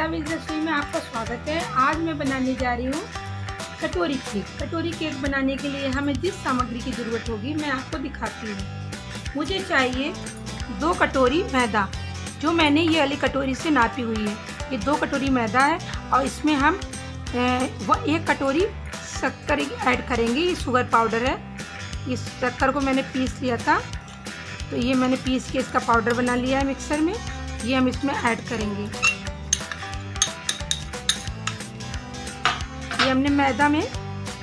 श्वेता विज रसोई में आपका स्वागत है। आज मैं बनाने जा रही हूँ कटोरी केक। कटोरी केक बनाने के लिए हमें जिस सामग्री की ज़रूरत होगी, मैं आपको दिखाती हूँ। मुझे चाहिए दो कटोरी मैदा, जो मैंने ये वाली कटोरी से नापी हुई है। ये दो कटोरी मैदा है और इसमें हम एक कटोरी शक्कर ऐड करेंगे। ये शुगर पाउडर है। इस शक्कर को मैंने पीस लिया था। तो ये मैंने पीस के इसका पाउडर बना लिया है मिक्सर में। ये हम इसमें ऐड करेंगे। हमने मैदा में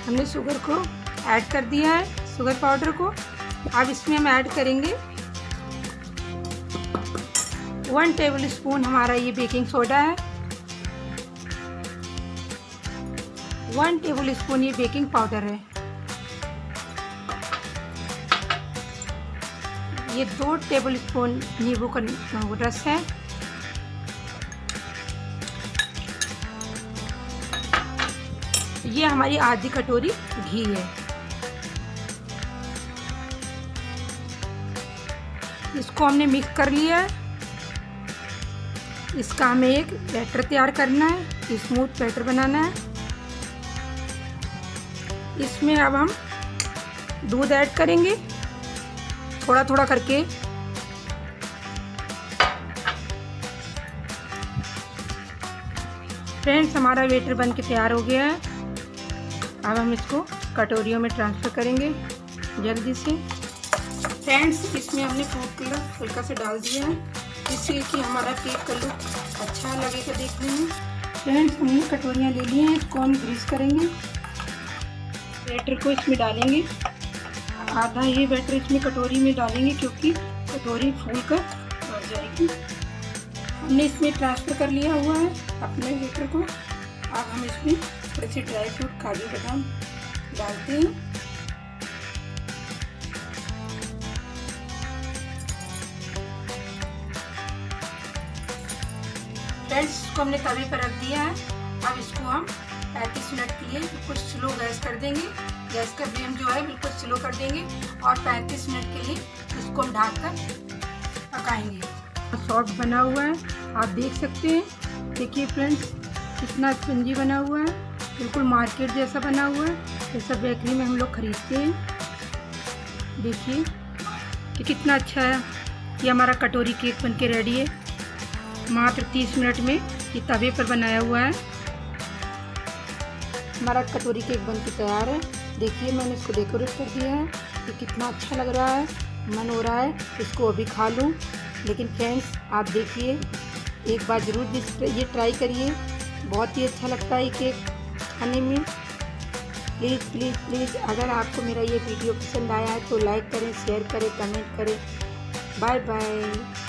हमने शुगर को ऐड कर दिया है, शुगर पाउडर को। अब इसमें हम ऐड करेंगे वन टेबल स्पून हमारा ये बेकिंग सोडा है। वन टेबल स्पून ये बेकिंग पाउडर है। ये दो टेबल स्पून नींबू का रस है। ये हमारी आधी कटोरी घी है। इसको हमने मिक्स कर लिया है। इसका हमें एक बैटर तैयार करना है। स्मूथ बैटर बनाना है। इसमें अब हम दूध ऐड करेंगे। थोड़ा थोड़ा करके। फ्रेंड्स हमारा वेटर बन के तैयार हो गया है। अब हम इसको कटोरियों में ट्रांसफ़र करेंगे, जल्दी से। फ्रेंड्स इसमें हमने फ़ूड कलर हल्का से डाल दिया है। जिससे कि हमारा केक का लुक अच्छा लगेगा देखने में। फ्रेंड्स हमने कटोरियाँ ले ली हैं, इसको हम ग्रीस करेंगे। वेटर को इसमें डालेंगे। आधा ये बैटर इसमें कटोरी में डालेंगे, क्योंकि कटोरी फूल कर जाएगी। हमने इसमें ट्रांसफ़र कर लिया हुआ है अपने बैटर को। अब हम इसमें थोड़े से ड्राई फ्रूट काजू बादाम डालते हैं। फ्रेंड्स, इसको हमने तवे पर रख दिया है। अब इसको हम पैंतीस मिनट के लिए कुछ स्लो गैस कर देंगे। गैस का फ्लेम जो है बिल्कुल स्लो कर देंगे और 35 मिनट के लिए इसको हम ढक कर पकाएँगे। सॉफ्ट बना हुआ है, आप देख सकते हैं। देखिए फ्रेंड्स कितना स्पंजी बना हुआ है। बिल्कुल मार्केट जैसा बना हुआ है। जैसा बेकरी में हम लोग ख़रीदते हैं। देखिए कि कितना अच्छा है। ये हमारा कटोरी केक बन के रेडी है। मात्र 30 मिनट में ये तवे पर बनाया हुआ है। हमारा कटोरी केक बन के तैयार है। देखिए मैंने इसको डेकोरेट कर दिया है। ये कितना अच्छा लग रहा है। मन हो रहा है इसको अभी खा लूँ। लेकिन फ्रेंड्स आप देखिए, एक बार ज़रूर ये ट्राई करिए। बहुत ही अच्छा लगता है केक खाने में। प्लीज़ प्लीज़ प्लीज़, अगर आपको मेरा ये वीडियो पसंद आया है तो लाइक करें, शेयर करें, कमेंट करें। Bye bye.